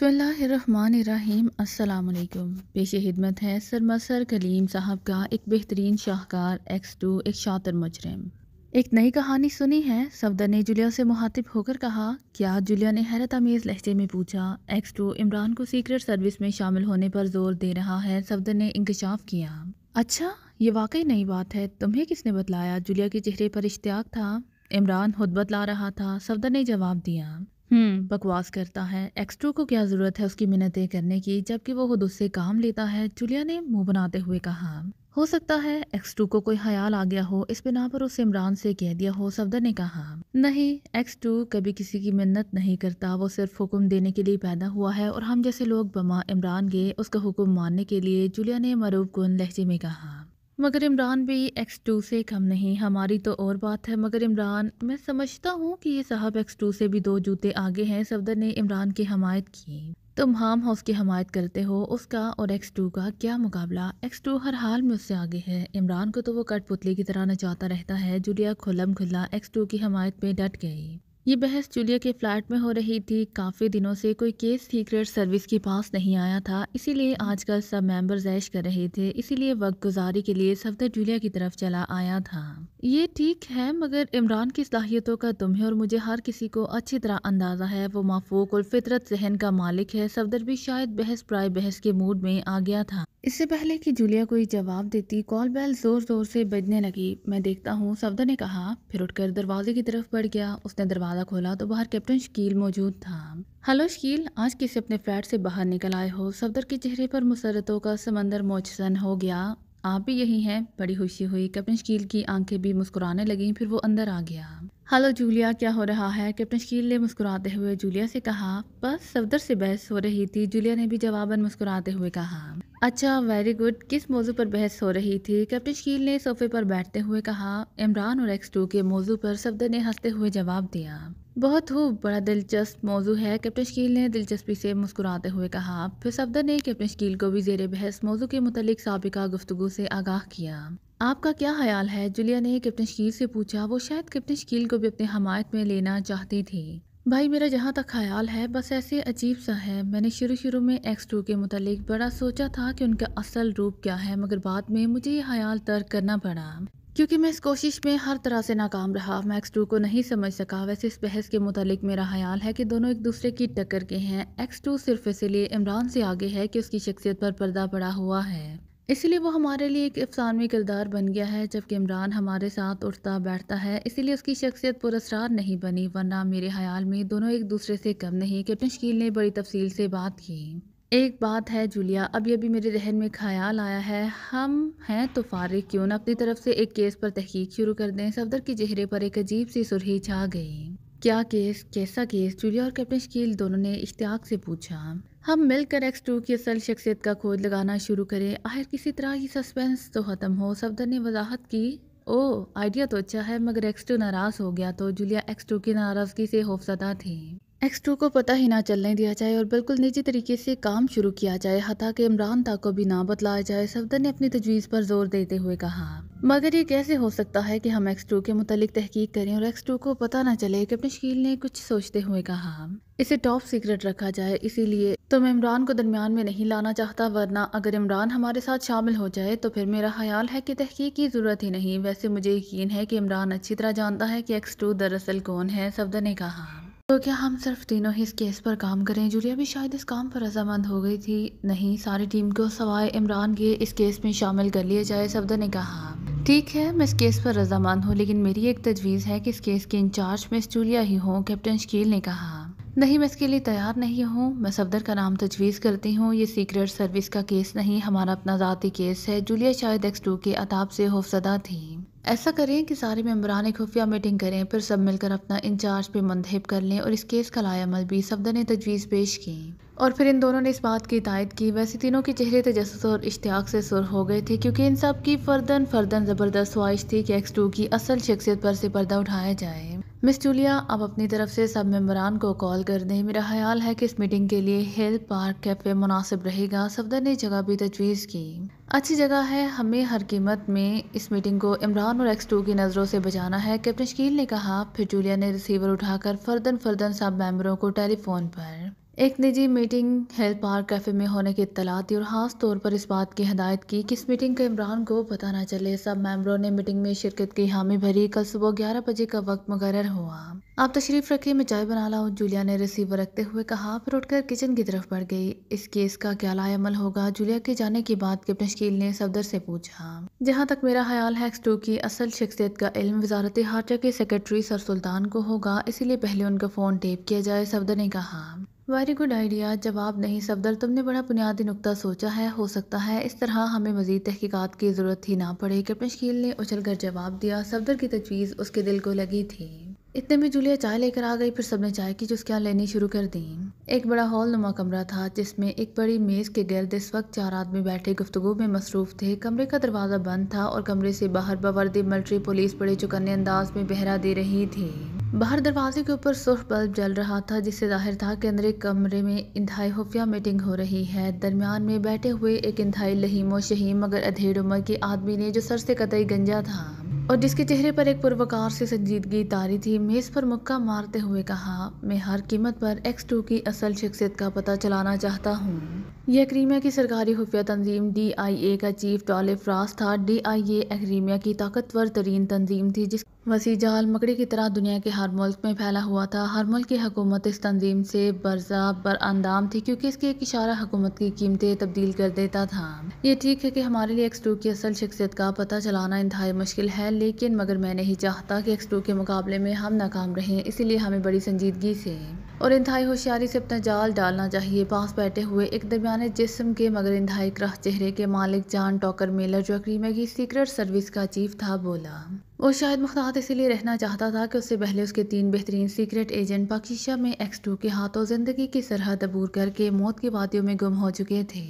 अस्सलाम वालेकुम पेश खिदमत है सरमसर कलीम साहब का एक बेहतरीन शाहकार एक्स टू एक शातर मुजरम। एक नई कहानी सुनी है, सफदर ने जुलिया से मुहातिब होकर कहा, क्या जुलिया ने हैरत अमीज़ लहजे में पूछा एक्स टू इमरान को सीक्रेट सर्विस में शामिल होने पर ज़ोर दे रहा है, सफदर ने इंकशाफ किया। अच्छा ये वाकई नई बात है, तुम्हें किसने बतलाया? जुलिया के चेहरे पर इश्तियाक था, इमरान खुद बतला रहा था, सफदर ने जवाब दिया। हम्म। बकवास करता है। एक्सट्रो को क्या ज़रूरत है उसकी मिन्नतें करने की? जबकि वो खुद उससे काम लेता है। जुलिया ने मुँह बनाते हुए कहा, हो सकता है एक्स टू को कोई ख्याल आ गया हो। इस बिना पर उसे इमरान से कह दिया हो। सफदर ने कहा, नहीं एक्स टू कभी किसी की मिन्नत नहीं करता। वो सिर्फ़ हुक्म देने के लिए पैदा हुआ है और हम जैसे लोग बमा इमरान गए, उसका हुक्म मानने के लिए जुलिया ने मरूब कुन लहजे में कहा। मगर इमरान भी एक्स टू से कम नहीं, हमारी तो और बात है। मगर इमरान, मैं समझता हूँ कि ये साहब एक्स टू से भी दो जूते आगे हैं, सफदर ने इमरान की हमायत की। तुम हाम हाउस की हमायत करते हो, उसका और एक्स टू का क्या मुकाबला? एक्स टू हर हाल में उससे आगे है। इमरान को तो वो कठपुतली की तरह नचाता रहता है। जुलिया खुलम खुल्ला एक्स टू की हमायत में डट गई। ये बहस जूलिया के फ्लैट में हो रही थी। काफ़ी दिनों से कोई केस सीक्रेट सर्विस के पास नहीं आया था। इसीलिए आजकल सब मेंबर्स ऐश कर रहे थे। इसीलिए वक्त गुजारी के लिए सफदर जूलिया की तरफ़ चला आया था। ये ठीक है, मगर इमरान की सलाहियतों का तुम्हें और मुझे हर किसी को अच्छी तरह अंदाज़ा है। वो माफूक और फितरत जहन का मालिक है। सफदर भी शायद बहस प्राय बहस के मूड में आ गया था। इससे पहले कि जूलिया कोई जवाब देती, कॉल बेल ज़ोर ज़ोर से बजने लगी। मैं देखता हूँ, सफदर ने कहा, फिर उठकर दरवाजे की तरफ़ बढ़ गया। उसने दरवाज़ा खोला तो बाहर कैप्टन शकील मौजूद था। हेलो शकील, आज किसी अपने फ्लैट से बाहर निकल आए हो? सफदर के चेहरे पर मुसरतों का समंदर मोचसन हो गया। आप भी यही हैं? बड़ी खुशी हुई। कैप्टन शकील की आँखें भी मुस्कुराने लगीं, फिर वो अंदर आ गया। हेलो जूलिया, क्या हो रहा है? कैप्टन शकील ने मुस्कुराते हुए जूलिया से कहा, बस, सफदर से बहस हो रही थी। जूलिया ने भी जवाबन मुस्कुराते हुए कहा अच्छा वेरी गुड किस मौजू पर बहस हो रही थी? कैप्टन शकील ने सोफे पर बैठते हुए कहा, इमरान और एक्स टू के मौजू पर सफदर ने हँसते हुए जवाब दिया। बहुत खूब बड़ा दिलचस्प मौजू है। कैप्टन शकील ने दिलचस्पी से मुस्कुराते हुए कहा, फिर सफदर ने कैप्टन शकील को भी जेर बहस मौजू के मुतलिक सबका गुफ्तु से आगाह किया। आपका क्या ख्याल है? जुलिया ने कैप्टन शकील से पूछा। वो शायद कैप्टन शकील को भी अपने हमायत में लेना चाहती थी। भाई, मेरा जहाँ तक ख्याल है, बस ऐसे अजीब सा है। मैंने शुरू शुरू में एक्स टू के मुतालिक बड़ा सोचा था कि उनका असल रूप क्या है, मगर बाद में मुझे ये ख्याल तर्क करना पड़ा। क्योंकि मैं इस कोशिश में हर तरह से नाकाम रहा, मैं एक्स टू को नहीं समझ सका। वैसे इस बहस के मुतालिक मेरा ख्याल है कि दोनों एक दूसरे की टक्कर के हैं। एक्स टू सिर्फ़ इसलिए इमरान से आगे है कि उसकी शख्सियत पर पर्दा पड़ा हुआ है। इसीलिए वो हमारे लिए एक अफसानवी किरदार बन गया है, जबकि इमरान हमारे साथ उठता बैठता है। इसीलिए उसकी शख्सियत पुरस्कार नहीं बनी, वरना मेरे ख्याल में दोनों एक दूसरे से कम नहीं। कैप्टन शकील ने बड़ी तफसील से बात की। एक बात है, जूलिया, अभी अभी मेरे जहन में ख्याल आया है, हम हैं तो फारिग क्यों ना अपनी तरफ़ से एक केस पर तहकीक शुरू कर दें? सफदर के चेहरे पर एक अजीब सी सुरही छा गई। क्या केस, कैसा केस? जूलिया और कैप्टन शकील दोनों ने इश्तियाक से पूछा। हम मिलकर एक्स टू की असल शख्सियत का खोज लगाना शुरू करें। आखिर किसी तरह की सस्पेंस तो ख़त्म हो। सफदर ने वजाहत की, ओ आइडिया तो अच्छा है, मगर एक्स टू नाराज़ हो गया तो जूलिया एक्स टू की नाराज़गी से खौफसदा थी। एक्स टू को पता ही ना चलने दिया जाए और बिल्कुल निजी तरीके से काम शुरू किया जाए, हता कि इमरान तक भी ना बतलाया जाए, सफदर ने अपनी तजवीज़ पर ज़ोर देते हुए कहा। मगर ये कैसे हो सकता है कि हम एक्स टू के मुतालिक तहकीक करें और एक्स टू को पता ना चले कि अपने शकील ने कुछ सोचते हुए कहा। इसे टॉप सीक्रेट रखा जाए, इसीलिए तो मैं इमरान को दरमियान में नहीं लाना चाहता, वरना अगर इमरान हमारे साथ शामिल हो जाए तो फिर मेरा ख्याल है कि तहकीक की ज़रूरत ही नहीं। वैसे मुझे यकीन है कि इमरान अच्छी तरह जानता है कि एक्स टू दरअसल कौन है, सफदर ने कहा। तो क्या हम सिर्फ़ तीनों ही इस केस पर काम करें? जूलिया भी शायद इस काम पर रजामंद हो गई थी। नहीं, सारी टीम को सवाए इमरान के इस केस में शामिल कर लिया जाए सफदर ने कहा। ठीक है, मैं इस केस पर रजामंद हूँ, लेकिन मेरी एक तजवीज़ है कि इस केस के इंचार्ज में जूलिया ही हूँ, कैप्टन शकील ने कहा। नहीं, मैं इसके लिए तैयार नहीं हूँ। मैं सफदर का नाम तजवीज़ करती हूँ। ये सीक्रेट सर्विस का केस नहीं, हमारा अपना ज़ाती केस है। जूलिया शायद एक्स टू के अताब से खौफसदा थी। ऐसा करें कि सारे मेम्बरान एक खुफिया मीटिंग करें, फिर सब मिलकर अपना इंचार्ज पे मंदहब कर लें और इस केस का लायामल भी सफदर ने तजवीज़ पेश की। और फिर इन दोनों ने इस बात की तायद की। वैसे तीनों के चेहरे तजस और इश्तियाक से सुर हो गए थे, क्योंकि इन सब की फर्दन फर्दन ज़बरदस्त ख्वाहिश थी कि एक्स टू की असल शख्सियत पर से पर्दा उठाया जाए। मिस जूलिया, अब अपनी तरफ़ से सब मेम्बरान को कॉल कर दें। मेरा ख्याल है कि इस मीटिंग के लिए हिल पार्क कैफ़े मुनासिब रहेगा। सफदर ने जगह भी तजवीज़ की। अच्छी जगह है, हमें हर कीमत में इस मीटिंग को इमरान और एक्स टू की नज़रों से बचाना है, कैप्टन शकील ने कहा। फिर जूलिया ने रिसीवर उठाकर फर्दन फर्दन सब मेम्बरों को टेलीफोन पर। एक निजी मीटिंग हेल्थ पार्क कैफ़े में होने की इतला दी और ख़ास तौर पर इस बात की हदायत की कि इस मीटिंग का इमरान को पता न चले, सब मेंबरों ने मीटिंग में शिरकत की। हामी भरी, कल सुबह ग्यारह बजे का वक्त मुकर हुआ। आप तशरीफ़ रखिए मैं चाय बना लाऊं, जूलिया ने रिसीवर रखते हुए कहा फिर उठकर किचन की तरफ़ बढ़ गई। इस केस का क्या लायामल होगा? जूलिया के जाने की बात के तश्कील ने सफदर से पूछा। जहाँ तक मेरा ख्याल है, एक्स टू की असल शख्सियत का इल्म वजारत हार्चा के सेक्रेटरी सर सुल्तान को होगा, इसीलिए पहले उनका फ़ोन टेप किया जाए, सफदर ने कहा। वेरी गुड आइडिया जवाब नहीं, सफदर, तुमने बड़ा बुनियादी नुकता सोचा है। हो सकता है इस तरह हमें मजीद तहकीकात की ज़रूरत ही ना पड़े। कैप्टन शकील ने उछल कर जवाब दिया, सफदर की तजवीज़ उसके दिल को लगी थी। इतने में जूलिया चाय लेकर आ गई, फिर सबने चाय की चुस्कियाँ लेनी शुरू कर दी। एक बड़ा हॉल नुमा कमरा था, जिसमें एक बड़ी मेज के गर्द इस वक्त चार आदमी बैठे गुफ्तगु में मसरूफ थे। कमरे का दरवाज़ा बंद था और कमरे से बाहर बवर्दी मिलिट्री पुलिस बड़े चुकन्ने अंदाज में बहरा दे रही थी। बाहर दरवाजे के ऊपर सुर्ख बल्ब जल रहा था, जिससे ज़ाहिर था कि अंदर एक कमरे में इंतहाई खुफिया मीटिंग हो रही है। दरमियान में बैठे हुए एक इंतहाई लहीम शहीम, मगर अधेड़ उम्र के आदमी ने जो सर से कतई गंजा था और जिसके चेहरे पर एक पुरवकार से संजीदगी तारी थी, मेज़ पर मुक्का मारते हुए कहा, मैं हर कीमत पर एक्स टू की असल शख्सियत का पता चलाना चाहता हूँ। यह क्रीमिया की सरकारी खुफिया तंजीम डी आई ए का चीफ टॉले फ्रास था। डी आई ए क्रीमिया की ताकतवर तरीन तंजीम थी, जिस वसी जाल मकड़ी की तरह दुनिया के हर मुल्क में फैला हुआ था। हर मुल्क की हकूमत इस तंजीम से बरजा बर अंदाम थी, क्योंकि इसकी एक इशारा हुकूमत की कीमतें तब्दील कर देता था। ये ठीक है कि हमारे लिए एक्स टू की असल शख्सियत का पता चलाना इंतहाई मुश्किल है, लेकिन मगर मैं नहीं चाहता कि एक्स टू के मुकाबले में हम नाकाम रहें, इसीलिए हमें बड़ी संजीदगी से और इंतहाई होशियारी से अपना जाल डालना चाहिए। पास बैठे हुए एक दरमियाने जिसम के मगर इंतहाई क्रह चेहरे के मालिक जान टॉकर मेलर जो अक्रीमा की सीक्रेट सर्विस का चीफ था बोला। वो शायद मुख्तात इसीलिए रहना चाहता था कि उससे पहले उसके तीन बेहतरीन सीक्रेट एजेंट पाकिशा में एक्स टू के हाथों ज़िंदगी की सरहद अबूर करके मौत की वादियों में गुम हो चुके थे।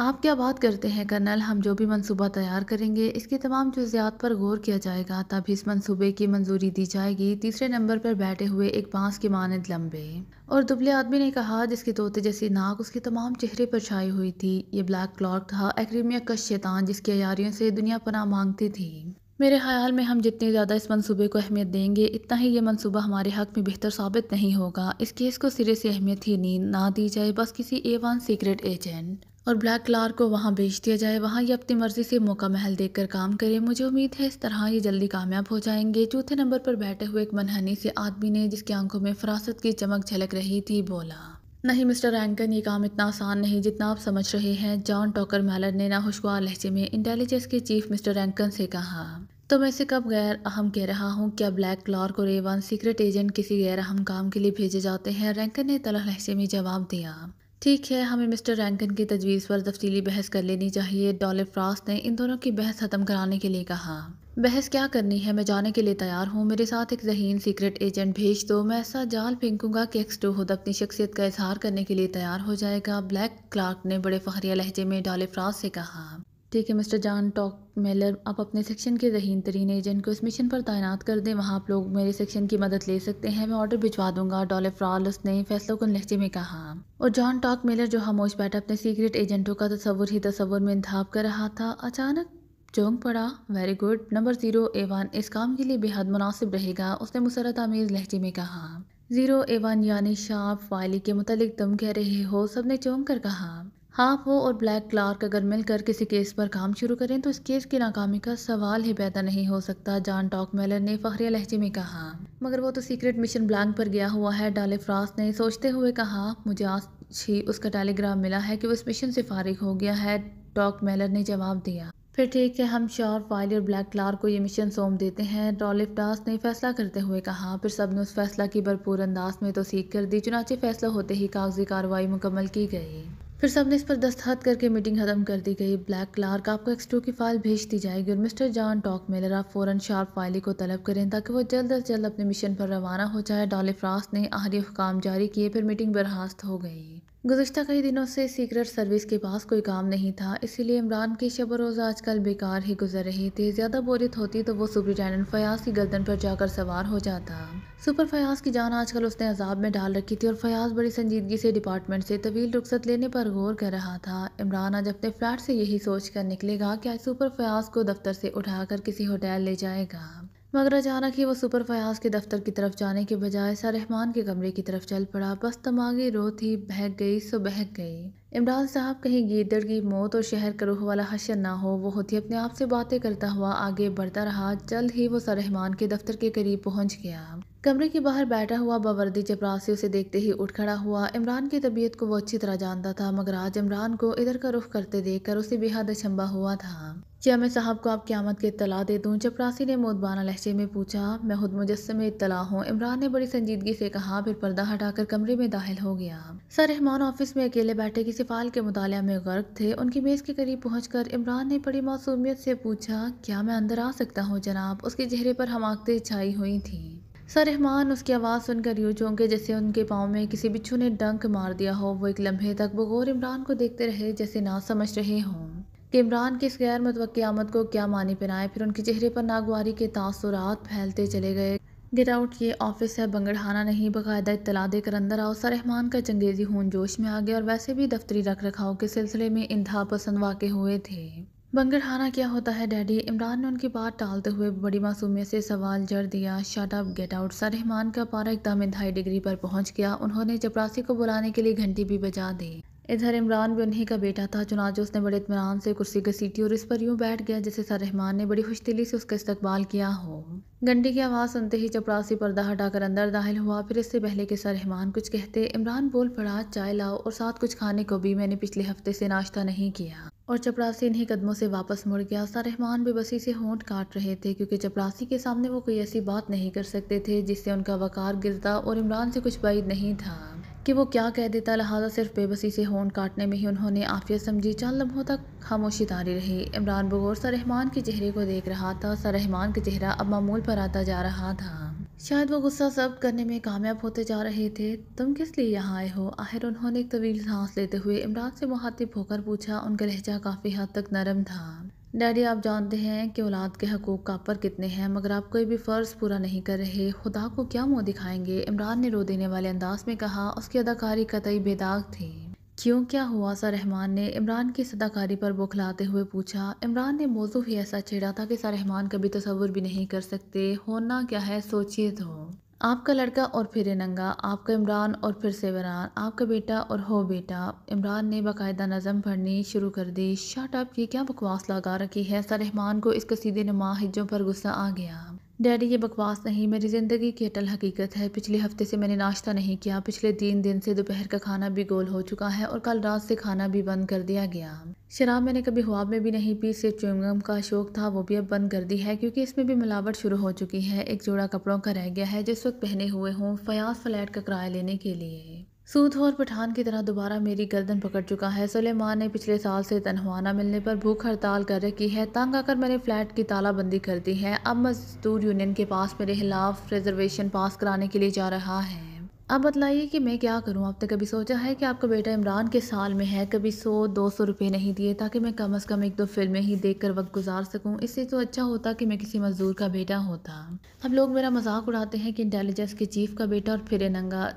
आप क्या बात करते हैं, कर्नल? हम जो भी मंसूबा तैयार करेंगे, इसकी तमाम जुजियात पर गौर किया जाएगा। तब इस मंसूबे की मंजूरी दी जाएगी। तीसरे नंबर पर बैठे हुए एक बाँस के मानद लंबे। और दुबले आदमी ने कहा, जिसकी तोते जैसी नाक, उसके तमाम चेहरे पर छाई हुई थी। ये ब्लैक क्लॉक था एक्रीमिया का शैतान, जिसकी अयारियों से दुनिया पना मांगती थी। मेरे ख्याल में हम जितनी ज़्यादा इस मंसूबे को अहमियत देंगे, इतना ही ये मंसूबा हमारे हक में बेहतर साबित नहीं होगा। इस केस को सिरे से अहमियत ही नींद ना दी जाए, बस किसी ए वन सीक्रेट एजेंट। और ब्लैक क्लार को वहाँ भेज दिया जाए। वहाँ ये अपनी मर्ज़ी से मौका महल देखकर काम करे। मुझे उम्मीद है इस तरह ये जल्दी कामयाब हो जाएँगे। चौथे नंबर पर बैठे हुए एक मनहनी से आदमी ने, जिसकी आँखों में फरासत की चमक झलक रही थी, बोला, नहीं, मिस्टर रैंकन ये काम इतना आसान नहीं जितना आप समझ रहे हैं। जॉन टॉकर मैलर ने ना खुशगवार लहजे में इंटेलिजेंस के चीफ मिस्टर रैंकन से कहा तो मैं से कब गैर अहम कह रहा हूँ? क्या ब्लैक क्लार्क और एवन सीक्रेट एजेंट किसी गैर अहम काम के लिए भेजे जाते हैं? रैंकन ने तला लहजे में जवाब दिया ठीक है, हमें मिस्टर रैंकन की तजवीज़ पर तफसीली बहस कर लेनी चाहिए डॉले फ्रास ने इन दोनों की बहस ख़त्म कराने के लिए कहा। बहस क्या करनी है, मैं जाने के लिए तैयार हूँ, मेरे साथ एक जहीन सीक्रेट एजेंट भेज दो, मैं ऐसा जाल फेंकूँगा कि एक्स टू खुद अपनी शख्सियत का इजहार करने के लिए तैयार हो जाएगा, ब्लैक क्लार्क ने बड़े फहरिया लहजे में डॉले फ्रास से कहा। ठीक है, मिस्टर जॉन, टॉक मेलर, आप अपने सेक्शन के जहीन तरीन एजेंट को इस मिशन पर तैनात कर दें। वहाँ आप लोग मेरे सेक्शन की मदद ले सकते हैं। मैं ऑर्डर भिजवा दूँगा डॉले फ्रॉलस ने फैसलों को लहजे में कहा। और जॉन टॉक मेलर, जो खामोश बैठा अपने सीक्रेट एजेंटों का तस्वुर ही तस्वुर में इंतहाब कर रहा था, अचानक चौंक पड़ा। Very good. Number zero A one इस काम के लिए बेहद मुनासिब रहेगा, उसने मुसरत आमीज़ लहजे में कहा। ज़ीरो ए वन यानी शार्प वाली के मुतलिक तुम कह रहे हो सबने चौंक कर कहा। हाँ वो और ब्लैक क्लार्क अगर मिलकर किसी केस पर काम शुरू करें तो इस केस की नाकामी का सवाल ही पैदा नहीं हो सकता, जॉन टॉक मेलर ने फखरिया लहजे में कहा। मगर वो तो सीक्रेट मिशन ब्लैंक पर गया हुआ है, डाले फ्रास ने सोचते हुए कहा, मुझे आज ही उसका टेलीग्राम मिला है कि वो इस मिशन से फारिग हो गया है, टॉक मेलर ने जवाब दिया। फिर ठीक है, हम श्योर फ़ाइल और ब्लैक क्लार्क को ये मिशन सौंप देते हैं डॉलिफ्टास ने फैसला करते हुए कहा। फिर सबने उस फैसला की भरपूर अंदाज में तो सीख कर दी, चुनाचे फैसला होते ही कागज़ी कार्रवाई मुकम्मल की गई। फिर सबने इस पर दस्तखत करके मीटिंग खत्म कर दी गई। ब्लैक क्लार्क, आपको एक्स टू की फ़ाइल भेज दी जाएगी और मिस्टर जॉन टॉक मेलर आप फ़ौरन शार्प फाइली को तलब करें ताकि वो जल्द अज जल्द अपने मिशन पर रवाना हो जाए। डॉले फ्रास ने आहरी काम जारी किए, फिर मीटिंग बर्खास्त हो गई। गुजशत कई दिनों से सीक्रेट सर्विस के पास कोई काम नहीं था, इसीलिए इमरान की शब रोज़ आजकल बेकार ही गुजर रही थी। ज़्यादा बोरियत होती तो वो सुप्रिटेंडेंट फयाज की गर्दन पर जाकर सवार हो जाता। सुपर फयाज की जान आजकल उसने अजाब में डाल रखी थी और फयाज बड़ी संजीदगी से डिपार्टमेंट से तवील रुखसत लेने पर गौर कर रहा था। इमरान आज अपने फ्लैट से यही सोच कर निकलेगा कि आज सुपर फयाज को दफ्तर से उठाकर किसी होटल ले जाएगा। मगर अचानक ही वो सुपर फयाज के दफ्तर की तरफ़ जाने के बजाय सरहमान के कमरे की तरफ़ चल पड़ा। बस तमागी रो थी बहक गई, सो बहक गई। इमरान साहब कहीं गीदड़ की मौत और शहर का रूह वाला हशर ना हो, वो होती अपने आप से बातें करता हुआ आगे बढ़ता रहा। जल्द ही वो सरहमान के दफ्तर के करीब पहुँच गया। कमरे के बाहर बैठा हुआ बावर्दी चपरासी उसे देखते ही उठ खड़ा हुआ। इमरान की तबीयत को वो अच्छी तरह जानता था, मगर आज इमरान को इधर का रुख करते देखकर उसे बेहद अचंबा हुआ था। क्या मैं साहब को आप क्यामत की इतला दे दूँ? चपरासी ने मोदबाना लहजे में पूछा। मैं खुद मुजस्म इतला हूँ। इमरान ने बड़ी संजीदगी से कहा, फिर पर्दा हटाकर कमरे में दाखिल हो गया। सर रहमान ऑफ़िस में अकेले बैठे किसी फाल के मुताल में गर्क थे। उनकी मेज़ के करीब पहुंचकर इमरान ने बड़ी मासूमियत से पूछा, क्या मैं अंदर आ सकता हूँ जनाब? उसके चेहरे पर हमाकते छाई हुई थी। सर रहमान, उसकी आवाज़ सुनकर यूँ चौंके जैसे उनके पाँव में किसी बिच्छू ने डंक मार दिया हो, वो एक लम्हे तक बगौर इमरान को देखते रहे जैसे ना समझ रहे हों। कि इमरान की इस गैर मतवक़ आमद को क्या मानी पिनाए फिर उनके चेहरे पर नागवारी के तासुरात फैलते चले गए। गेट आउट ये ऑफ़िस है, बंगड़हाना नहीं, बाकायदा इतला देकर अंदर आओ। सर रहमान का चंगेजी खून जोश में आ गया और वैसे भी दफ्तरी रख रखाव के सिलसिले में इंतहा पसंद वाक़ हुए थे। बंगड़हाना क्या होता है, डैडी? इमरान ने उनकी बात टालते हुए बड़ी मासूमियत से सवाल जड़ दिया। Shut up get out sir Rahman का पारा एकदम इंतहाई डिग्री पर पहुँच गया। उन्होंने चपरासी को बुलाने के लिए घंटी भी बजा दी। इधर इमरान भी उन्हीं का बेटा था, चुनाच उसने बड़े इतमान से कुर्सी घसीटी और इस पर यूँ बैठ गया जैसे सर रहमान ने बड़ी खुशदिली से उसका इस्तकबाल किया हो। घंटी की आवाज़ सुनते ही चपरासी पर्दा हटाकर अंदर दाखिल हुआ। फिर इससे पहले कि सर रहमान कुछ कहते, इमरान, बोल पड़ा, चाय लाओ और साथ कुछ खाने को भी मैंने पिछले हफ़्ते से नाश्ता नहीं किया। और चपरासी इन्हीं कदमों से वापस मुड़ गया। रहमान भी बसी से होंठ काट रहे थे, क्योंकि चपरासी के सामने वो कोई ऐसी बात नहीं कर सकते थे, जिससे उनका वकार गिरता और इमरान से कुछ बैद नहीं था। कि वो क्या कह देता, लिहाजा सिर्फ़ बेबसी से होन काटने में ही उन्होंने आफियत समझी। चंद लम्हों तक खामोशी तारी रही। इमरान बगौर सरहमान के चेहरे को देख रहा था। सरहमान का चेहरा अब मामूल पर आता जा रहा था। शायद वो गुस्सा सब करने में कामयाब होते जा रहे थे। तुम किस लिए यहाँ आए हो? आखिर उन्होंने एक तवील सांस लेते हुए इमरान से मुहातिब होकर पूछा, उनका लहजा काफ़ी हद तक नरम था। डैडी, आप जानते हैं कि औलाद के हकूक़ का पर कितने हैं, मगर आप कोई भी फ़र्ज़ पूरा नहीं कर रहे। खुदा को क्या मुँह दिखाएँगे? इमरान ने रो देने वाले अंदाज में कहा, उसकी अदाकारी कतई बेदाग थी। क्यों, क्या हुआ? सा रहमान ने इमरान की सदाकारी पर बुखलाते हुए पूछा। इमरान ने मौजू ही ऐसा छेड़ा था कि सा रहमान कभी तस्वुर भी नहीं कर सकते। होना क्या है, सोचिए तो। आपका लड़का और फिर नंगा, आपका इमरान और फिर सेवरान, आपका बेटा और हो बेटा। इमरान ने बाकायदा नज़म पढ़नी शुरू कर दी। शट अप ये क्या बकवास लगा रखी है? सर रहमान को इस कसीदे नुमा हिज्जों पर गुस्सा आ गया। डैडी, ये बकवास नहीं। मेरी ज़िंदगी की अटल हकीकत है। पिछले हफ़्ते से मैंने नाश्ता नहीं किया। पिछले तीन दिन से दोपहर का खाना भी गोल हो चुका है और कल रात से खाना भी बंद कर दिया गया। शराब मैंने कभी ख्वाब में भी नहीं पी, सिर्फ़ चुंगम का शौक था, वो भी अब बंद कर दी है, क्योंकि इसमें भी मिलावट शुरू हो चुकी है। एक जोड़ा कपड़ों का रह गया है, जिस वक्त पहने हुए हूँ, फयाज फ्लैट का किराया लेने के लिए। सूद और पठान की तरह दोबारा मेरी गर्दन पकड़ चुका है। सुलेमान ने पिछले साल से तनख्वाह मिलने पर भूख हड़ताल कर रखी है। तंग आकर मैंने फ्लैट की तालाबंदी कर दी है। अब मजदूर यूनियन के पास मेरे खिलाफ रिजर्वेशन पास कराने के लिए जा रहा है। अब बतलाइए कि मैं क्या करूँ? आपने कभी सोचा है कि आपका बेटा इमरान के साल में है। कभी सौ, दो सौ रुपये नहीं दिए ताकि मैं कम अज़ कम एक दो फ़िल्में ही देख कर वक्त गुजार सकूँ। इससे तो अच्छा होता कि मैं किसी मजदूर का बेटा होता। अब लोग मेरा मज़ाक उड़ाते हैं कि इंटेलिजेंस के चीफ का बेटा और फिर नंगा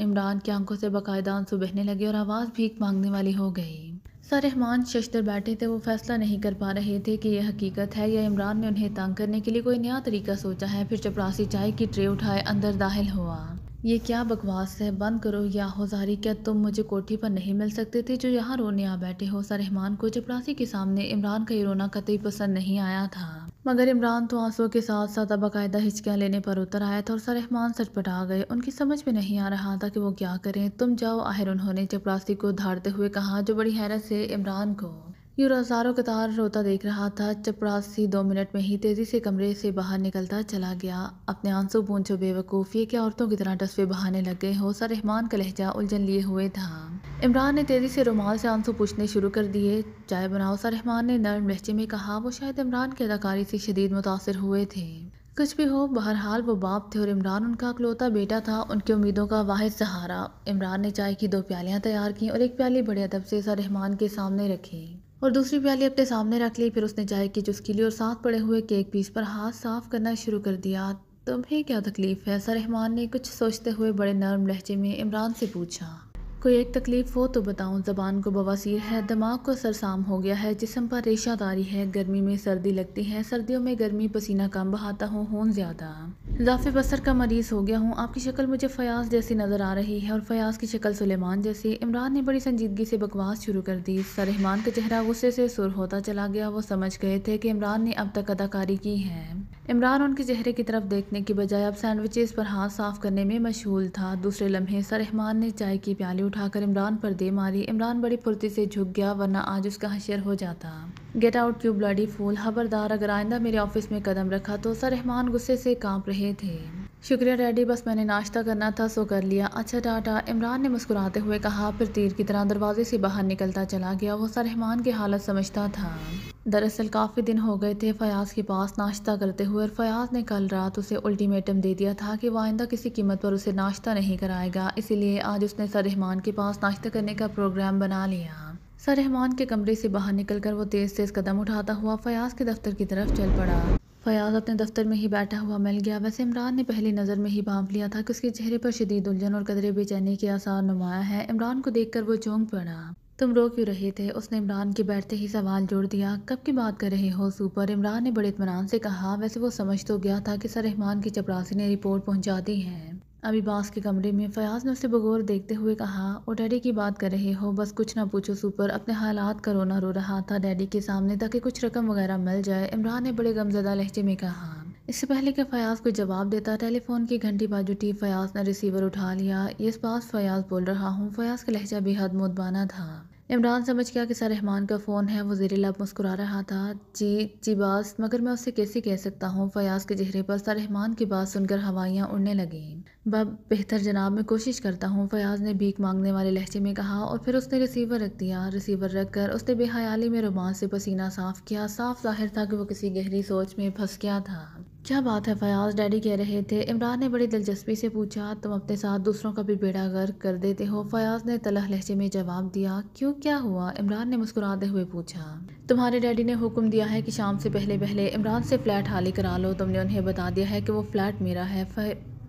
इमरान की आँखों से बाकायदा आँसू बहने लगे और आवाज़ भीख मांगने वाली हो गई। सर रहमान शस्तर बैठे थे, वो फैसला नहीं कर पा रहे थे कि यह हकीकत है या इमरान ने उन्हें तंग करने के लिए कोई नया तरीका सोचा है। फिर चपरासी चाय की ट्रे उठाए, अंदर दाखिल हुआ। ये क्या बकवास है? बंद करो या होजारी क्या तुम मुझे कोठी पर नहीं मिल सकते थे जो यहाँ रोने आ बैठे हो? सर रहमान को चपरासी के सामने इमरान का ये रोना कतई पसंद नहीं आया था। मगर इमरान तो आंसुओं के साथ साथ बाकायदा हिचकियाँ लेने पर उतर आया था और रहमान आ गए। उनकी समझ में नहीं आ रहा था कि वो क्या करें। तुम जाओ आहिर उन्होंने चपरासी को धारते हुए कहा, जो बड़ी हैरत से इमरान को यूर हज़ारों कतार रोता देख रहा था चपरासी दो मिनट में ही तेज़ी से कमरे से बाहर निकलता चला गया। अपने आँसू पूछो बेवकूफ़, ये क्या औरतों की तरह टसवे बहाने लग गए हो? सर रहमान का लहजा उलझन लिए हुए था। इमरान ने तेज़ी से रुमाल से आँसू पूछने शुरू कर दिए। चाय बनाओ सर रहमान ने नर्म लहजे में कहा, वो शायद इमरान की अदाकारी से शदीद मुतासर हुए थे। कुछ भी हो, बहरहाल वो बाप थे और इमरान उनका अकलौता बेटा था, उनकी उम्मीदों का वाहिद सहारा। इमरान ने चाय की दो प्यालियाँ तैयार की और एक प्याली बड़े अदब से सर रहमान के सामने रखी। और दूसरी प्याली अपने सामने रख ली, फिर उसने चाय की चुस्की ली और साथ पड़े हुए केक पीस पर हाथ साफ़ करना शुरू कर दिया। तुम्हें क्या तकलीफ़ है? सर रहमान ने कुछ सोचते हुए बड़े नरम लहजे में इमरान से पूछा। कोई एक तकलीफ़ हो तो बताऊँ, जबान को बवासीर है, दिमाग को सरसाम हो गया है, जिसम पर रेशादारी है, गर्मी में सर्दी लगती है, सर्दियों में गर्मी पसीना कम बहाता हूँ, खून ज़्यादा। जाफे बसर का मरीज़ हो गया हूँ, आपकी शक्ल मुझे फयाज जैसी नज़र आ रही है और फयाज की शक्ल सुलेमान जैसी। इमरान ने बड़ी संजीदगी से बकवास शुरू कर दी। सरहमान का चेहरा गुस्से से सुर होता चला गया, वो समझ गए थे कि इमरान ने अब तक अदाकारी की है। इमरान उनके चेहरे की तरफ़ देखने की बजाय अब सैंडविचेस पर हाथ साफ़ करने में मशगूल था। दूसरे लम्हे सरहमान ने चाय की प्याली उठाकर इमरान पर दे मारी। इमरान बड़ी फुर्ती से झुक गया, वरना आज उसका हशर हो जाता। गेट आउट क्यू ब्लडी फूल खबरदार, अगर आइंदा मेरे ऑफ़िस में कदम रखा तो सरहमान गुस्से से काँप रहे थे। शुक्रिया, डैडी, बस मैंने नाश्ता करना था, सो कर लिया। अच्छा टाटा। इमरान ने मुस्कुराते हुए कहा, फिर तीर की तरह दरवाजे से बाहर निकलता चला गया। वो सरहमान की हालत समझता था। दरअसल काफ़ी दिन हो गए थे फयाज के पास नाश्ता करते हुए और फयाज ने कल रात उसे अल्टीमेटम दे दिया था कि वह आइंदा किसी कीमत पर उसे नाश्ता नहीं कराएगा। इसीलिए आज उसने सर सरहमान के पास नाश्ता करने का प्रोग्राम बना लिया। सर सरहमान के कमरे से बाहर निकलकर वो तेज़ तेज़ कदम उठाता हुआ फयाज के दफ्तर की तरफ़ चल पड़ा। फयाज अपने दफ्तर में ही बैठा हुआ मिल गया। वैसे इमरान ने पहली नज़र में ही भाप लिया था कि उसके चेहरे पर शदीद उलझन और कदरे बेचैनी के आसार नुमाया है। इमरान को देखकर वो चौंक पड़ा। तुम रो क्यों रहे थे? उसने इमरान के बैठते ही सवाल जोड़ दिया। कब की बात कर रहे हो, सुपर? इमरान ने बड़े इतमान से कहा। वैसे वो समझ तो गया था कि सर रहमान की चपरासी ने रिपोर्ट पहुँचा दी है। अभी बास के कमरे में फयाज ने उसे बगौर देखते हुए कहा, ओ डैडी की बात कर रहे हो, बस कुछ ना पूछो सुपर। अपने हालात का रोना रो रहा था डैडी के सामने, ताकि कुछ रकम वगैरह मिल जाए, इमरान ने बड़े गमजदा लहजे में कहा। इससे पहले कि फयाज को जवाब देता, टेलीफोन की घंटी बाजू टी फयाज ने रिसीवर उठा लिया। ये पास फयाज बोल रहा हूँ। फयाज का लहजा बेहद मुदबाना था। इमरान समझ गया कि सर रहमान का फ़ोन है, वो लब मुस्कुरा रहा था। जी जी बास, मगर मैं उससे कैसे कह सकता हूँ? फयाज के चेहरे पर सर रहमान की बात सुनकर हवाइयाँ उड़ने लगीं। बेहतर जनाब, मैं कोशिश करता हूँ। फयाज ने भीख मांगने वाले लहजे में कहा और फिर उसने रिसीवर रख दिया। रिसीवर रख कर उसने बेहयाली में रुमाल से पसीना साफ़ किया। साफ़ ज़ाहिर था कि वो किसी गहरी सोच में फंस गया था। क्या बात है फयाज, डैडी कह रहे थे। इमरान ने बड़ी दिलचस्पी से पूछा, तुम अपने साथ दूसरों का भी बेड़ा गर्क कर देते हो? फयाज ने तलह लहजे में जवाब दिया, क्यों, क्या हुआ? इमरान ने मुस्कुराते हुए पूछा, तुम्हारे डैडी ने हुक्म दिया है कि शाम से पहले पहले इमरान से फ्लैट हाली करा लो। तुमने उन्हें बता दिया है कि वो फ्लैट मेरा है।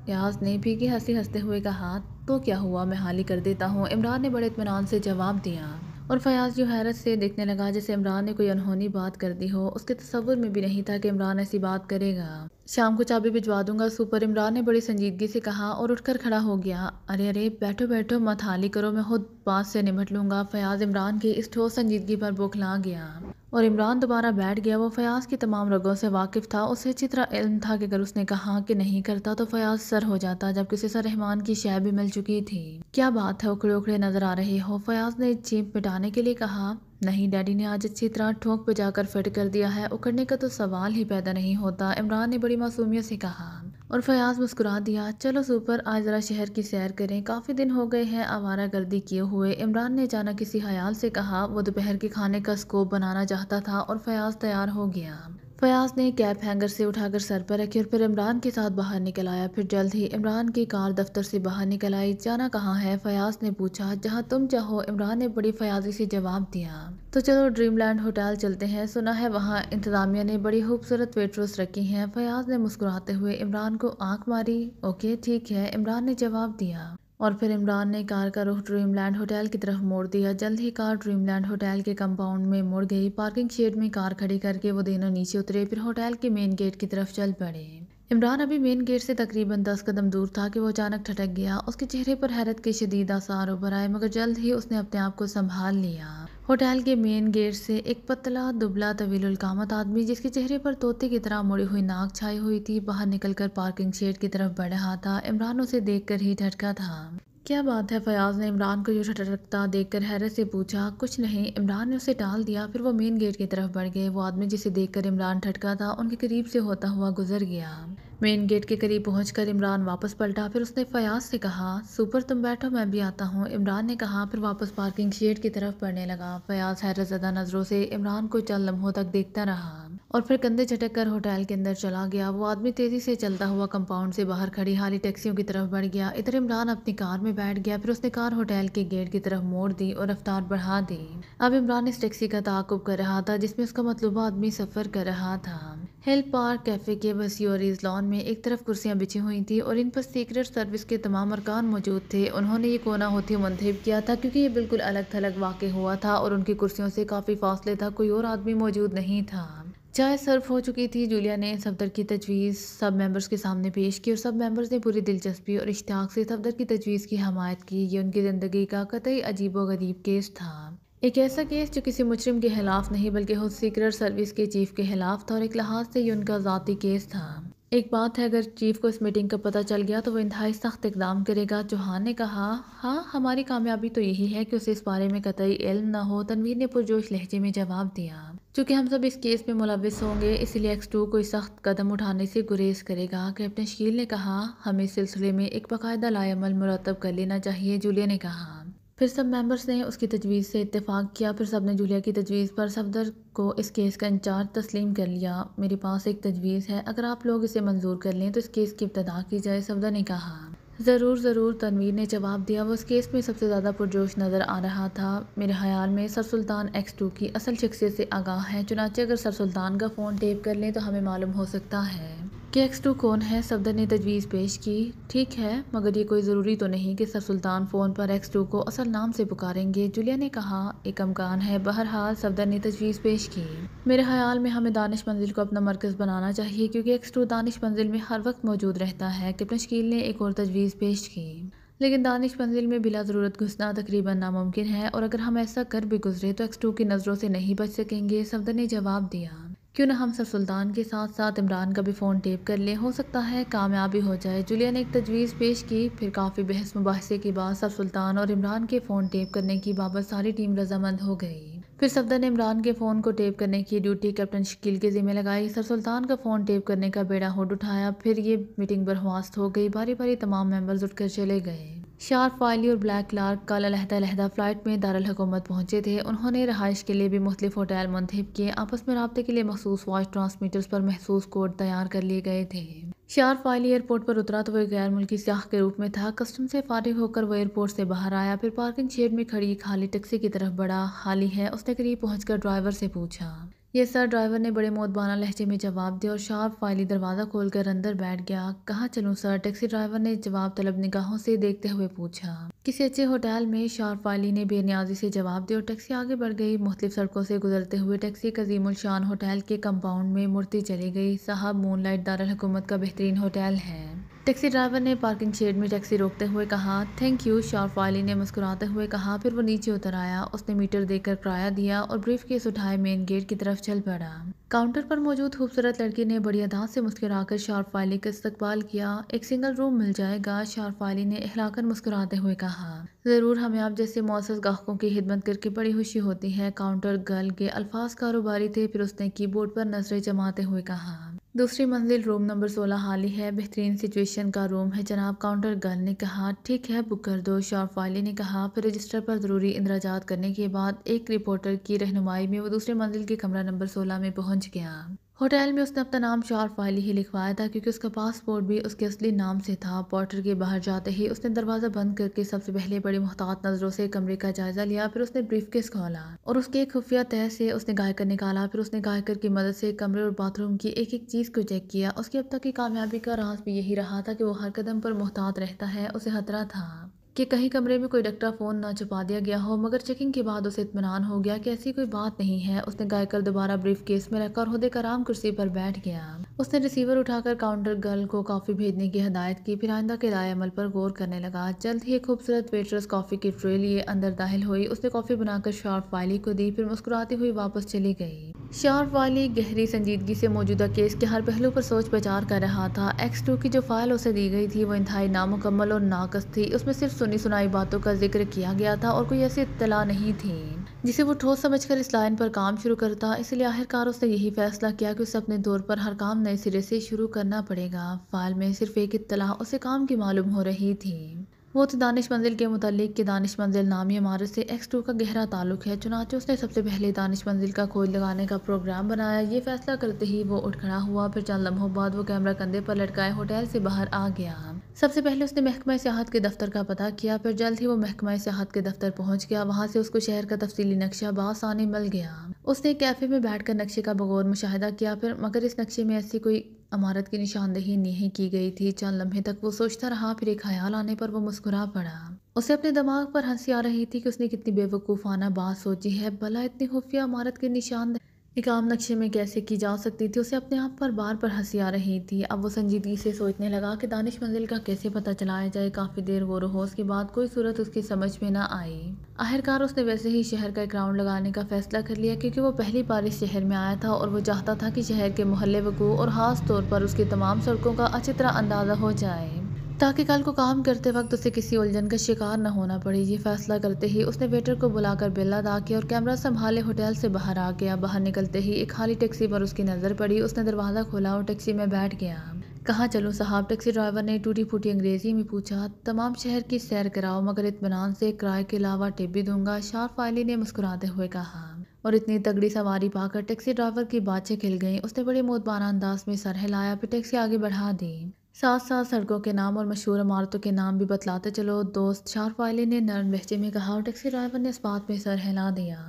फयाज ने फीकी हँसी हँसते हुए कहा तो क्या हुआ? मैं हाली कर देता हूँ। इमरान ने बड़े इतमान से जवाब दिया और फयाज जो हैरत से देखने लगा, जैसे इमरान ने कोई अनहोनी बात कर दी हो, उसके तस्वुर में भी नहीं था कि इमरान ऐसी बात करेगा। शाम को चाबी भिजवा दूँगा, सुपर, इमरान ने बड़ी संजीदगी से कहा और उठकर खड़ा हो गया। अरे अरे, बैठो बैठो, मत हाली करो, मैं खुद बात से निमट लूँगा, फयाज इमरान की इस ठोस संजीदगी पर बोखला गया। और इमरान दोबारा बैठ गया। वो फयाज की तमाम रगों से वाकिफ था। उसे अच्छी तरह इल्म था कि अगर उसने कहा कि नहीं करता तो फयाज सर हो जाता, जबकि उसे सर रहमान की शय भी मिल चुकी थी। क्या बात है उखड़े उखड़े नज़र आ रहे हो। फयाज ने चीप मिटाने के लिए कहा, नहीं, डैडी ने आज अच्छी तरह ठोक बजाकर फिट कर दिया है। उखड़ने का तो सवाल ही पैदा नहीं होता। इमरान ने बड़ी मासूमियत से कहा। और फयाज मुस्कुरा दिया, चलो सुपर, आज ज़रा शहर की सैर करें। काफ़ी दिन हो गए हैं आवारा गर्दी किए हुए। इमरान ने अचानक किसी हयाल से कहा, वो दोपहर के खाने का स्कोप बनाना चाहता था और फयाज तैयार हो गया। फयाज ने कैप हैंगर से उठाकर सर पर रखी और फिर इमरान के साथ बाहर निकल आया। फिर जल्द ही इमरान की कार दफ्तर से बाहर निकल आई। जाना कहाँ है? फयाज ने पूछा, जहाँ तुम चाहो। इमरान ने बड़ी फयाजी से जवाब दिया। तो चलो, ड्रीमलैंड होटल चलते हैं। सुना है वहाँ इंतजामिया ने बड़ी खूबसूरत वेट्रोस रखी हैं। फयाज ने मुस्कुराते हुए इमरान को आँख मारी। ओके, ठीक है, इमरान ने जवाब दिया। और फिर इमरान ने कार का रुख ड्रीमलैंड होटल की तरफ़ मोड़ दिया। जल्द ही कार ड्रीमलैंड होटल के कंपाउंड में मुड़ गई। पार्किंग शेड में कार खड़ी करके वो दोनों नीचे उतरे, फिर होटल के मेन गेट की तरफ़ चल पड़े। इमरान अभी मेन गेट से तकरीबन दस कदम दूर था कि वो अचानक ठटक गया। उसके चेहरे पर हैरत के शदीद आसार उभर आए, मगर जल्द ही उसने अपने आप को संभाल लिया। होटल के मेन गेट से एक पतला, दुबला तवील कामत आदमी, जिसके चेहरे पर तोते की तरह मुड़ी हुई नाक छाई हुई थी, बाहर निकलकर पार्किंग शेड की तरफ़ बढ़ रहा था। इमरान उसे देखकर ही ठटका था। क्या बात है, फयाज ने इमरान को यूँ ठटकता देखकर हैरत से पूछा। कुछ नहीं, इमरान ने उसे टाल दिया, फिर वो मेन गेट की तरफ़ बढ़ गए। वो आदमी जिसे देखकर इमरान ठटका था, उनके करीब से होता हुआ गुजर गया। मेन गेट के करीब पहुंचकर इमरान वापस पलटा, फिर उसने फयाज से कहा, सुपर, तुम बैठो, मैं भी आता हूँ। इमरान ने कहा, फिर वापस पार्किंग शेड की तरफ़ पढ़ने लगा। फयाज हैरत ज़्यादा नज़रों से इमरान को चल लम्हों तक देखता रहा और फिर कंधे झटक कर होटल के अंदर चला गया। वो आदमी तेज़ी से चलता हुआ कंपाउंड से बाहर खड़ी, हाली टैक्सियों की तरफ़ बढ़ गया। इधर इमरान अपनी कार में बैठ गया, फिर उसने कार होटल के गेट की तरफ़ मोड़ दी और रफ्तार बढ़ा दी। अब इमरान इस टैक्सी का ताकुब कर रहा था, जिसमें उसका मतलूबा आदमी सफ़र कर रहा था। हेल पार्क कैफ़े के बसियोरीज लॉन में एक तरफ़ कुर्सियाँ बिछी हुई थी और इन पर सीक्रेट सर्विस के तमाम अरकान मौजूद थे। उन्होंने ये कोना होती मंतब किया था क्योंकि ये बिल्कुल अलग थलग वाक़ हुआ था और उनकी कुर्सियों से काफ़ी फासले था, कोई और आदमी मौजूद नहीं था। चाय सर्व हो चुकी थी। जूलिया ने सफदर की तजवीज़ सब मेंबर्स के सामने पेश की और सब मेंबर्स ने पूरी दिलचस्पी और इश्ताक से सफदर की तजवीज़ की हमायत की। ये उनकी ज़िंदगी का कतई अजीब व गरीब केस था। एक ऐसा केस जो किसी मुजरिम के खिलाफ नहीं, बल्कि खुद सीक्रेट सर्विस के चीफ के खिलाफ था और एक लिहाज से ये उनका ज़ाती केस था। एक बात है, अगर चीफ को इस मीटिंग का पता चल गया तो वो इंतहाई सख्त इकदाम करेगा। चौहान ने कहा हाँ हमारी कामयाबी तो यही है कि उसे इस बारे में कतई इल्म ना हो, तनवीर ने पुरजोश लहजे में जवाब दिया। चूँकि हम सब इस केस में मुलविस होंगे, इसलिए एक्स टू कोई सख्त कदम उठाने से गुरेज करेगा, कैप्टन शकील ने कहा। हमें इस सिलसिले में एक बाकायदा लायामल मुरतब कर लेना चाहिए, जूलिया ने कहा। फिर सब मेंबर्स ने उसकी तजवीज़ से इत्तेफाक किया, फिर सबने जूलिया की तजवीज़ पर सफदर को इस केस का इंचार्ज तस्लीम कर लिया। मेरे पास एक तजवीज़ है, अगर आप लोग इसे मंजूर कर लें तो इस केस की इब्तदा की जाए, सफदर ने कहा। ज़रूर ज़रूर, तनवीर ने जवाब दिया। वो उस केस में सबसे ज़्यादा पुरजोश नज़र आ रहा था। मेरे ख्याल में सर सुल्तान एक्स टू की असल शख्सियत से आगाह है, चुनाचे अगर सर सुल्तान का फ़ोन टेप कर लें तो हमें मालूम हो सकता है। कि एक्स टू कौन है? सफदर ने तजवीज़ पेश की। ठीक है, मगर ये कोई ज़रूरी तो नहीं कि सर सुल्तान फ़ोन पर एक्स टू को असल नाम से पुकारेंगे। जुलिया ने कहा, एक अमकान है। बहरहाल सफदर ने तजवीज़ पेश की। मेरे ख्याल में हमें दानिश मंजिल को अपना मरकज़ बनाना चाहिए, क्योंकि एक्स टू दानिश मंजिल में हर वक्त मौजूद रहता है। कैप्टन शकील ने एक और तजवीज़ पेश की। लेकिन दानिश मंजिल में बिला ज़रूरत घुसना तकरीबन नामुमकिन है, और अगर हम ऐसा कर भी गुजरे तो एक्स टू की नज़रों से नहीं बच सकेंगे सफदर ने जवाब दिया। क्यों ना हम सर सुल्तान के साथ साथ इमरान का भी फ़ोन टेप कर लें? हो सकता है कामयाबी हो जाए। जुलिया ने एक तजवीज़ पेश की। फिर काफ़ी बहस मुबासे के बाद सर सुल्तान और इमरान के फ़ोन टेप करने की बाबत सारी टीम रजामंद हो गई। फिर सफदर ने इमरान के फ़ोन को टेप करने की ड्यूटी कैप्टन शकील के ज़िम्मे लगाई। सर सुल्तान का फ़ोन टेप करने का बेड़ा होड उठाया। फिर ये मीटिंग बर्खास्त हो गई। बारी बारी तमाम मेंबर्स उठकर चले गए। शार्प फाइली और ब्लैक क्लार्क कल अलहदा अलहदा फ़्लाइट में दारकूमत पहुँचे थे। उन्होंने रहाइश के लिए भी मुख्तलिफ़ होटल मुंतब किए। आपस में रबते के लिए मखसूस वॉइस ट्रांसमीटर्स पर महसूस कोड तैयार कर लिए गए थे। शार्प फाइली एयरपोर्ट पर उतरा तो वह गैर मुल्की सियाह के रूप में था। कस्टम से फारिग होकर वह एयरपोर्ट से बाहर आया। फिर पार्किंग शेड में खड़ी खाली टैक्सी की तरफ़ बढ़ा। हाली है, उसने करीब पहुंचकर ड्राइवर से पूछा। ये सर ड्राइवर ने बड़े मोतबाना लहजे में जवाब दिया और शार्प फाइली दरवाज़ा खोलकर अंदर बैठ गया। कहाँ चलूँ सर? टैक्सी ड्राइवर ने जवाब तलब निगाहों से देखते हुए पूछा। किसी अच्छे होटल में शार्प फाइली ने बेनियाजी से जवाब दिया और टैक्सी आगे बढ़ गई। मुख्तलिफ़ सड़कों से गुजरते हुए टैक्सी कजीमुल शान होटल के कंपाउंड में मुड़ती चली गई। साहब मून लाइट दारकूमत का बेहतरीन होटल है। टैक्सी ड्राइवर ने पार्किंग शेड में टैक्सी रोकते हुए कहा, थैंक यू शार्फ वाली ने मुस्कुराते हुए कहा, फिर वो नीचे उतर आया। उसने मीटर देकर किराया दिया और ब्रीफ केस उठाए मेन गेट की तरफ़ चल पड़ा। काउंटर पर मौजूद खूबसूरत लड़की ने बड़ी अदा से मुस्कुराकर शार्फ वाली का इस्तकबाल किया। एक सिंगल रूम मिल जाएगा शार्फ वाली ने अहलाकर मुस्कुराते हुए कहा। ज़रूर, हमें आप जैसे मौसस गाहकों की खिदमत करके बड़ी खुशी होती है, काउंटर गर्ल के अल्फाज कारोबारी थे, फिर उसने कीबोर्ड पर नज़रें जमाते हुए कहा। दूसरी मंजिल रूम नंबर सोलह हाली है। बेहतरीन सिचुएशन का रूम है। जनाब, काउंटर गर्ल ने कहा, ठीक है, बुक कर दो। शॉर्फ वाली ने कहा, फिर रजिस्टर पर ज़रूरी इंदराजात करने के बाद एक रिपोर्टर की रहनुमाई में वो दूसरे मंजिल के कमरा नंबर सोलह में पहुँच गया। होटल में उसने अपना नाम शार्फ वाली ही लिखवाया था क्योंकि उसका पासपोर्ट भी उसके असली नाम से था। पोर्टर के बाहर जाते ही उसने दरवाज़ा बंद करके सबसे पहले बड़ी मोहतात नज़रों से कमरे का जायजा लिया, फिर उसने ब्रीफ केस खोला और उसके एक खुफिया तह से उसने गायकर निकाला। फिर उसने गायकर की मदद से कमरे और बाथरूम की एक एक चीज़ को चेक किया। उसकी अब तक की कामयाबी का राज भी यही रहा था कि वो हर कदम पर मोहतात रहता है, उसे खतरा था। कि कहीं कमरे में कोई डक्टा फ़ोन ना छुपा दिया गया हो, मगर चेकिंग के बाद उसे इतमान हो गया कि ऐसी कोई बात नहीं है। उसने गायकर दोबारा ब्रीफ केस में रखा और खुदे कराम कुर्सी पर बैठ गया। उसने रिसीवर उठाकर काउंटर गर्ल को कॉफ़ी भेजने की हदायत की। फिर आइंदा के राय अमल पर गौर करने लगा। जल्द ही एक खूबसूरत वेटरस कॉफ़ी की ट्रे लिए अंदर दाखिल हुई। उसने कॉफ़ी बनाकर शार्फ वाली को दी, फिर मुस्कुराती हुई वापस चली गई। शार्फ वाली गहरी संजीदगी से मौजूदा केस के हर पहलू पर सोच विचार कर रहा था। एक्स टू की जो फ़ाइल उसे दी गई थी, वो इंतहाई नामुकम्मल और नाकस थी। उसमें सिर्फ़ सुनी सुनाई बातों का ज़िक्र किया गया था और कोई ऐसी इतला नहीं थी। जिसे वो ठोस समझकर इस लाइन पर काम शुरू करता, इसलिए आखिरकार उसने यही फैसला किया कि उसे अपने दौर पर हर काम नए सिरे से शुरू करना पड़ेगा। फ़ाइल में सिर्फ़ एक इतला उसे काम की मालूम हो रही थी। वो तो दानिश मंजिल के मुतालिक कि दानिश मंजिल नामी इमारत से एक्स टू का गहरा ताल्लुक है, चुनाचे उसने सबसे पहले दानिश मंजिल का खोज लगाने का प्रोग्राम बनाया। ये फैसला करते ही वो उठ खड़ा हुआ, फिर चंद लम्हों बाद वो कैमरा कंधे पर लटकाए होटल से बाहर आ गया। सबसे पहले उसने महकमा सियाहत के दफ्तर का पता किया, फिर जल्द ही वो महकमा सियाहत के दफ्तर पहुँच गया। वहाँ से उसको शहर का तफसीली नक्शा बासानी मिल गया। उसने कैफ़े में बैठकर नक्शे का बगौर मुशाहिदा किया, फिर मगर इस नक्शे में ऐसी कोई अमारत की निशानदेही नहीं की गई थी। चंद लम्हे तक वो सोचता रहा, फिर एक ख्याल आने पर वो मुस्कुरा पड़ा। उसे अपने दिमाग पर हँसी आ रही थी कि उसने कितनी बेवकूफ़ाना बात सोची है। भला इतनी खुफिया इमारत की निशान एक आम नक्शे में कैसे की जा सकती थी, उसे अपने आप पर बार पर हँसी आ रही थी। अब वो संजीदगी से सोचने लगा कि दानिश मंजिल का कैसे पता चलाया जाए, काफ़ी देर वो रहोस के बाद कोई सूरत उसकी समझ में ना आई। आखिरकार उसने वैसे ही शहर का एक राउंड लगाने का फैसला कर लिया, क्योंकि वो पहली बार इस शहर में आया था और वो चाहता था कि शहर के मोहल्ले वकू और ख़ास तौर पर उसकी तमाम सड़कों का अच्छी तरह अंदाज़ा हो जाए। ताकि कल को काम करते वक्त उसे किसी उलझन का शिकार न होना पड़े, ये फैसला करते ही उसने वेटर को बुलाकर बिल अदा किया और कैमरा संभाले होटल से बाहर आ गया। बाहर निकलते ही एक खाली टैक्सी पर उसकी नज़र पड़ी। उसने दरवाज़ा खोला और टैक्सी में बैठ गया। कहाँ चलूँ साहब? टैक्सी ड्राइवर ने टूटी फूटी अंग्रेज़ी में पूछा। तमाम शहर की सैर कराओ, मगर इतमान से किराए के अलावा टिप भी दूँगा, शार्फ फाइली ने मुस्कुराते हुए कहा। और इतनी तगड़ी सवारी पाकर टैक्सी ड्राइवर की बातें खिल गईं। उसने बड़े मोतबाना अंदाज में सर हिलाया, फिर टैक्सी आगे बढ़ा दी। साथ साथ सड़कों के नाम और मशहूर इमारतों के नाम भी बतलाते चलो। दोस्त शार्फ वाले ने नरम लहजे में कहा और टैक्सी ड्राइवर ने इस बात में सर हिला दिया।